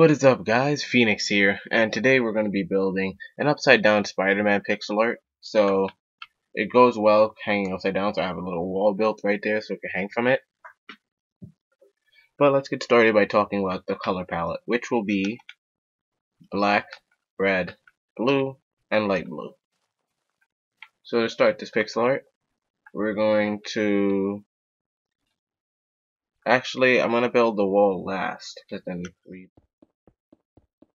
what is up guys? Phoenix here, and today we're going to be building an upside down Spider-Man pixel art. So, it goes well hanging upside down, so I have a little wall built right there so it can hang from it. But let's get started by talking about the color palette, which will be black, red, blue, and light blue. So to start this pixel art, we're going to Actually, I'm gonna build the wall last, because then we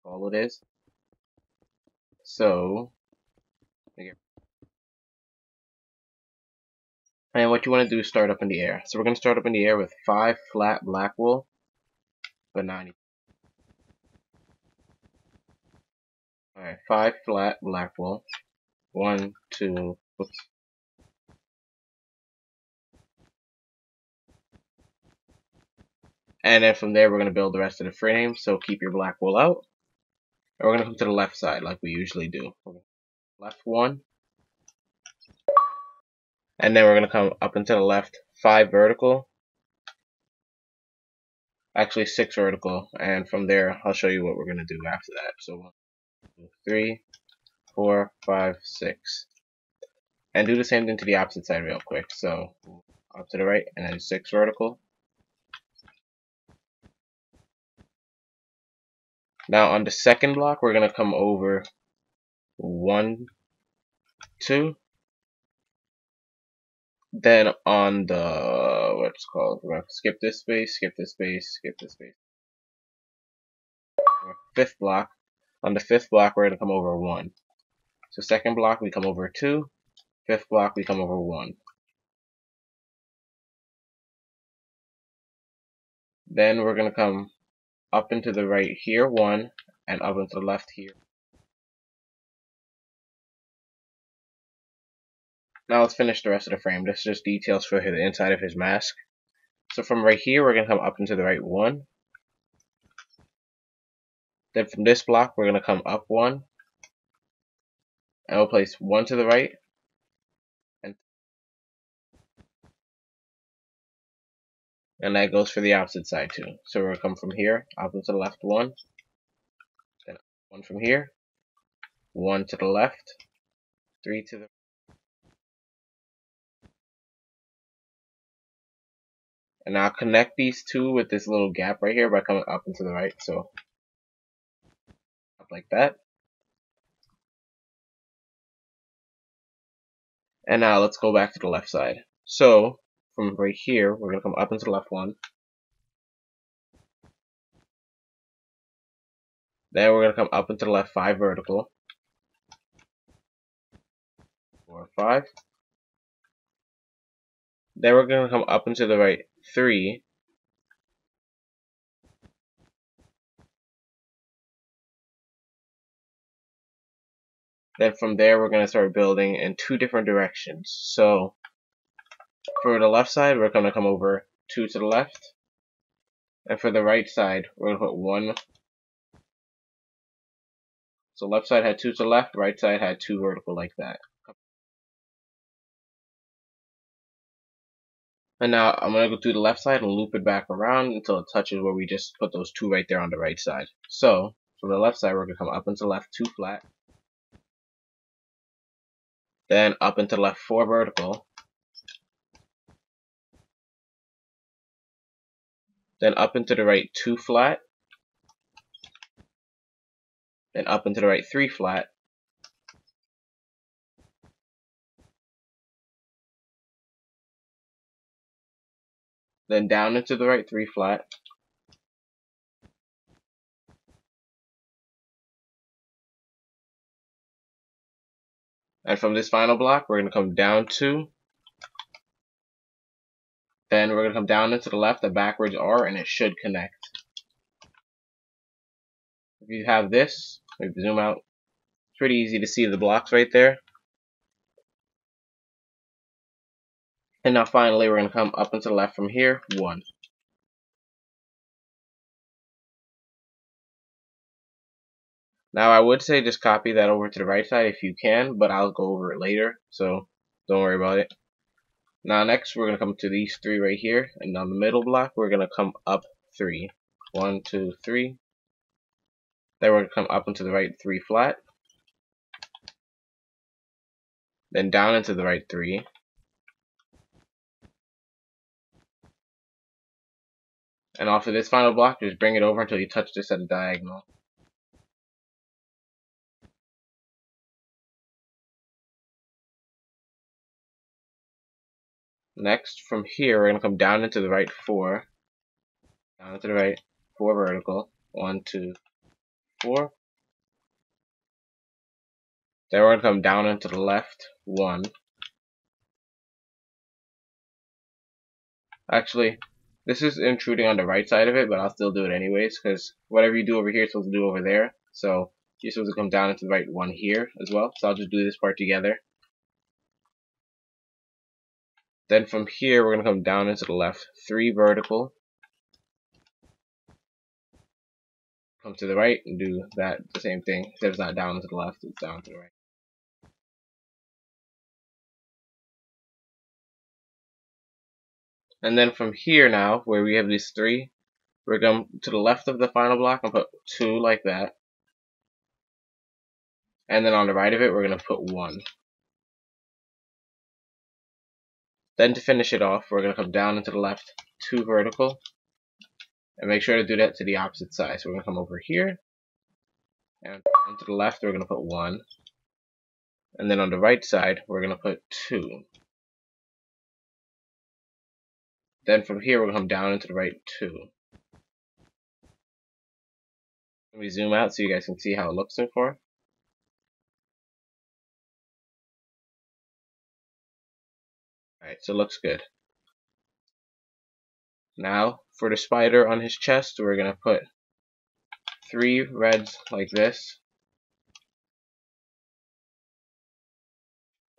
all it is. So, and what you want to do is start up in the air. So we're gonna start up in the air with five flat black wool, but not. All right, five flat black wool. One, two, oops. And then from there, we're going to build the rest of the frame. So keep your black wool out. And we're going to come to the left side like we usually do. Left one. And then we're going to come up and to the left, five vertical. Actually, six vertical. And from there, I'll show you what we're going to do after that. So one, two, three, four, five, six. And do the same thing to the opposite side real quick. So up to the right, and then six vertical. Now on the second block, we're going to come over one, two. Then on the, what's called, we're going to skip this space, skip this space, skip this space. Fifth block. On the fifth block, we're going to come over one. So second block, we come over two. Fifth block, we come over one. Then we're going to come up into the right here, one, and up into the left here. Now let's finish the rest of the frame. This is just details for the inside of his mask. So from right here, we're going to come up into the right one. Then from this block, we're going to come up one. And we'll place one to the right And that goes for the opposite side too. So we're going to come from here, up to the left one, then one from here, one to the left, three to the And I'll connect these two with this little gap right here by coming up and to the right. So up like that. And now let's go back to the left side. So from right here, we're going to come up into the left one. Then we're going to come up into the left 5 vertical. 4, 5. Then we're going to come up into the right 3. Then from there, we're going to start building in two different directions. So for the left side, we're going to come over 2 to the left. And for the right side, we're going to put 1. So left side had 2 to the left, right side had 2 vertical like that. And now I'm going to go through the left side and loop it back around until it touches where we just put those two right there on the right side. So, from the left side, we're going to come up into left 2 flat. Then up into left 4 vertical. Then up and to the right 2 flat, then up and to the right 3 flat, then down into the right 3 flat, and from this final block we're going to come down 2 then we're going to come down into the left, the backwards R, and it should connect. If you have this, we zoom out, it's pretty easy to see the blocks right there. And now finally, we're going to come up into the left from here, 1. Now I would say just copy that over to the right side if you can, but I'll go over it later, so don't worry about it. Now next we're going to come to these three right here, and on the middle block we're going to come up three. One, two, three. Then we're going to come up into the right 3 flat. Then down into the right 3. And off of this final block, just bring it over until you touch this at a diagonal. Next, from here, we're going to come down into the right 4. Down into the right 4 vertical. One, two, four. Then we're going to come down into the left 1. Actually, this is intruding on the right side of it, but I'll still do it anyways, because whatever you do over here, supposed to do over there. So you're supposed to come down into the right one here as well. So I'll just do this part together. Then from here, we're going to come down into the left, 3 vertical. Come to the right and do that, the same thing. Except it's not down to the left, it's down to the right. And then from here now, where we have these three, we're going to the left of the final block and put two like that. And then on the right of it, we're going to put one. Then to finish it off, we're going to come down into the left, two vertical, and make sure to do that to the opposite side. So we're going to come over here, and to the left, we're going to put one. And then on the right side, we're going to put two. Then from here, we'll come down into the right two. Let me zoom out so you guys can see how it looks so far. Alright, so it looks good. Now, for the spider on his chest, we're going to put three reds like this.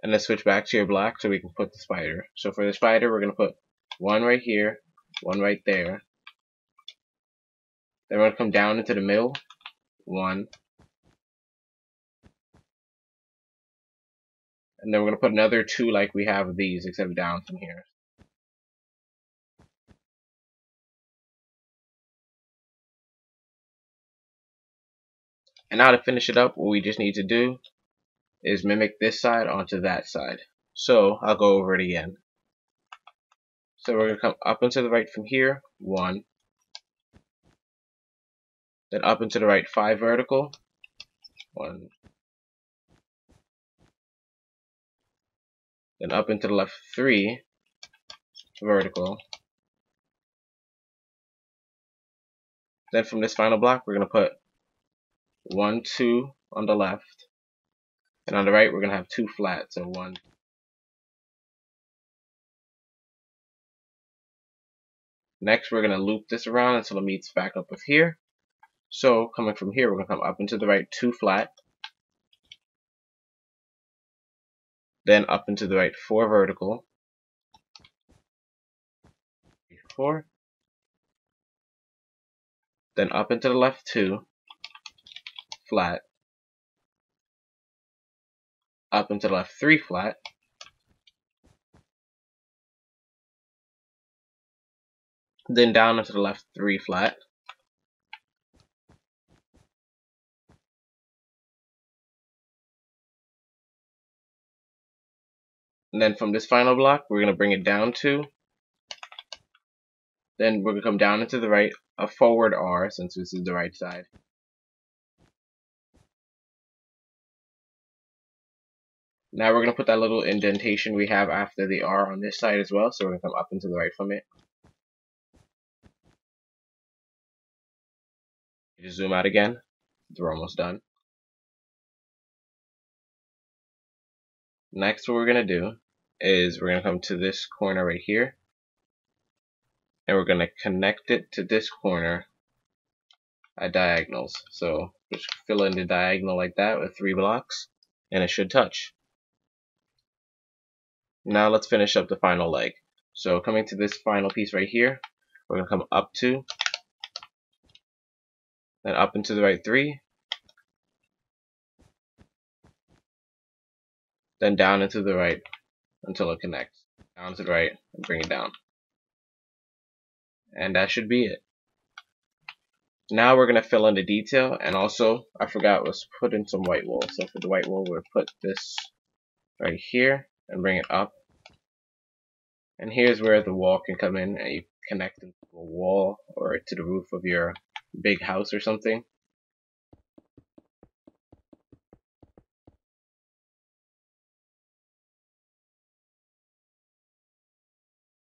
And then switch back to your black so we can put the spider. So for the spider, we're going to put one right here, one right there. Then we're going to come down into the middle, one. And then we're going to put another two like we have these, except down from here. And now to finish it up, what we just need to do is mimic this side onto that side. So I'll go over it again. So we're going to come up and to the right from here, 1. Then up and to the right 5 vertical, 1. Then up and to the left 3 vertical. Then from this final block, we're going to put 1, 2 on the left. And on the right, we're going to have 2 flats so 1, Next, we're going to loop this around until it meets back up with here. So, coming from here, we're going to come up into the right 2 flat. Then up into the right 4 vertical. 4. Then up into the left 2 flat. Up into the left 3 flat. then down into the left 3 flat. And then from this final block, we're going to bring it down to, then we're going to come down into the right, a forward R, since this is the right side. Now we're going to put that little indentation we have after the R on this side as well, so we're going to come up into the right from it. just zoom out again. We're almost done. Next, what we're going to do is we're going to come to this corner right here. And we're going to connect it to this corner at diagonals. So just fill in the diagonal like that with three blocks. And it should touch. Now let's finish up the final leg. So coming to this final piece right here, we're going to come up to then up into the right three, then down into the right until it connects. To the right and bring it down. And that should be it. now we're going to fill in the detail and also I forgot let's put in some white wool so for the white wool we'll put this right here and bring it up and here's where the wall can come in and you connect it to a wall or to the roof of your big house or something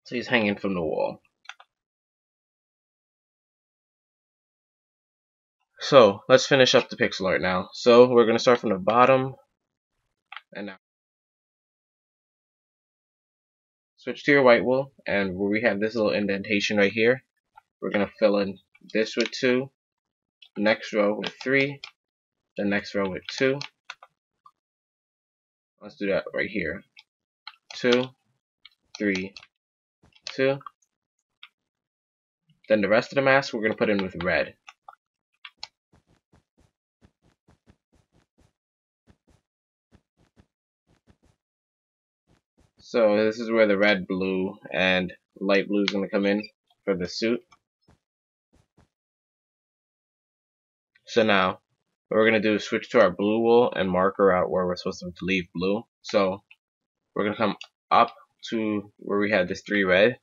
so he's hanging from the wall So let's finish up the pixel art now. So we're going to start from the bottom and now switch to your white wool and where we have this little indentation right here, we're going to fill in this with 2, next row with 3, the next row with 2. Let's do that right here. 2, 3, 2. Then the rest of the mask we're going to put in with red. So this is where the red, blue, and light blue is going to come in for the suit. So now, what we're going to do is switch to our blue wool and marker out where we're supposed to leave blue. So we're going to come up to where we had this three red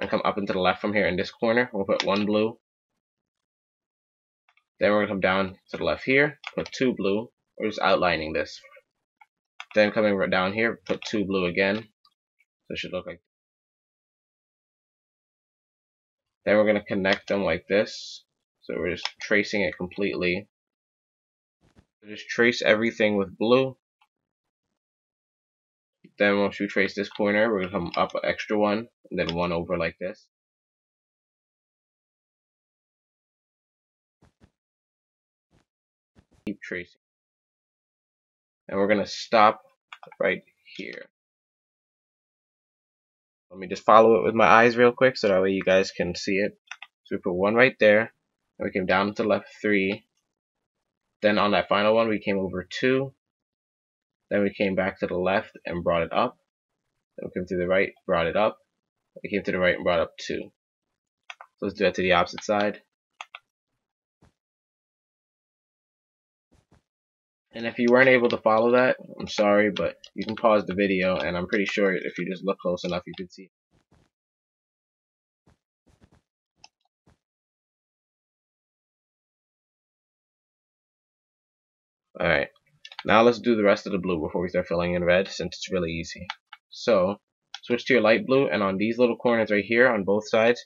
and come up and to the left from here in this corner. We'll put one blue. Then we're going to come down to the left here, put two blue. We're just outlining this then coming right down here, put two blue again. So it should look like. Then we're going to connect them like this. So we're just tracing it completely. Just trace everything with blue. Then once you trace this corner, we're going to come up an extra one, and then one over like this. Keep tracing and we're going to stop right here. Let me just follow it with my eyes real quick so that way you guys can see it. So we put one right there, and we came down to left three. Then on that final one, we came over two. Then we came back to the left and brought it up. Then we came to the right, brought it up. We came to the right and brought up two. So let's do that to the opposite side. And if you weren't able to follow that, I'm sorry, but you can pause the video, and I'm pretty sure if you just look close enough, you can see. Alright, now let's do the rest of the blue before we start filling in red, since it's really easy. So, switch to your light blue, and on these little corners right here, on both sides,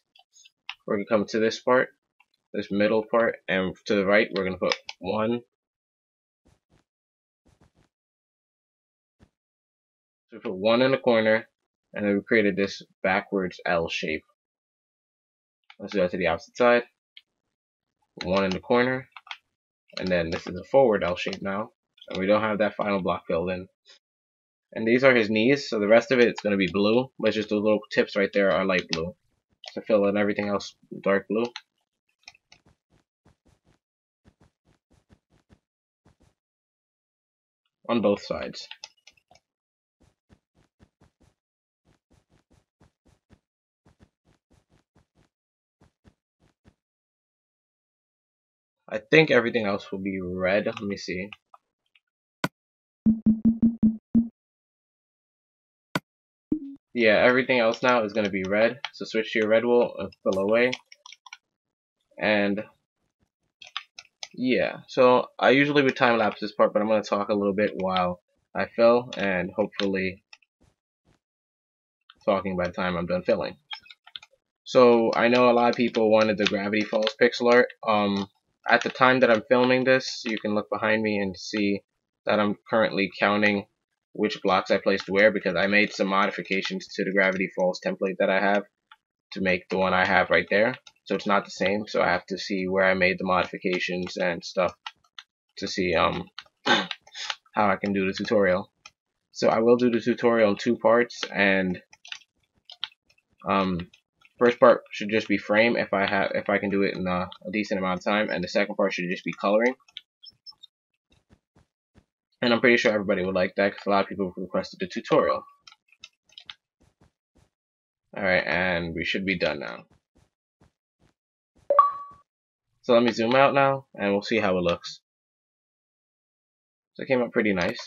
we're going to come to this part, this middle part, and to the right, we're going to put one, So we put one in the corner, and then we created this backwards L shape. Let's do that to the opposite side. One in the corner, and then this is a forward L shape now, and we don't have that final block filled in. And these are his knees, so the rest of it is going to be blue, but just those little tips right there are light blue. So fill in everything else dark blue. On both sides. I think everything else will be red. Let me see. Yeah, everything else now is going to be red. So switch to your red wool and fill away. And yeah, so I usually would time lapse this part, but I'm going to talk a little bit while I fill and hopefully talking by the time I'm done filling. So I know a lot of people wanted the Gravity Falls pixel art. Um, at the time that I'm filming this, you can look behind me and see that I'm currently counting which blocks I placed where because I made some modifications to the Gravity Falls template that I have to make the one I have right there. So it's not the same, so I have to see where I made the modifications and stuff to see um how I can do the tutorial. So I will do the tutorial in two parts and um First part should just be frame if I have if I can do it in a, a decent amount of time, and the second part should just be coloring. And I'm pretty sure everybody would like that because a lot of people requested the tutorial. Alright, and we should be done now. So let me zoom out now, and we'll see how it looks. So it came out pretty nice.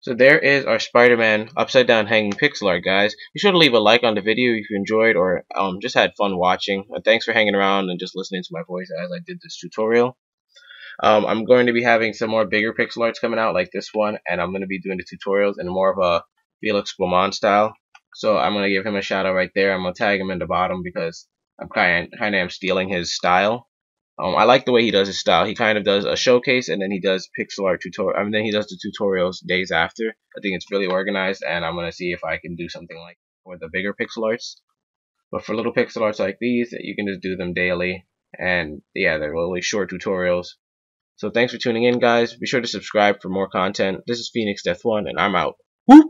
So there is our Spider-Man upside down hanging pixel art, guys. Be sure to leave a like on the video if you enjoyed or um, just had fun watching. Thanks for hanging around and just listening to my voice as I did this tutorial. Um, I'm going to be having some more bigger pixel arts coming out like this one, and I'm going to be doing the tutorials in more of a Felix Beaumont style. So I'm going to give him a shout out right there. I'm going to tag him in the bottom because I'm kind of kind of am stealing his style. Um, I like the way he does his style. He kind of does a showcase and then he does pixel art tutorial. I mean, then he does the tutorials days after. I think it's really organized, and I'm gonna see if I can do something like for the bigger pixel arts. But for little pixel arts like these, you can just do them daily, and yeah, they're really short tutorials. So thanks for tuning in, guys. Be sure to subscribe for more content. This is Phoenix Death One, and I'm out. Whoop!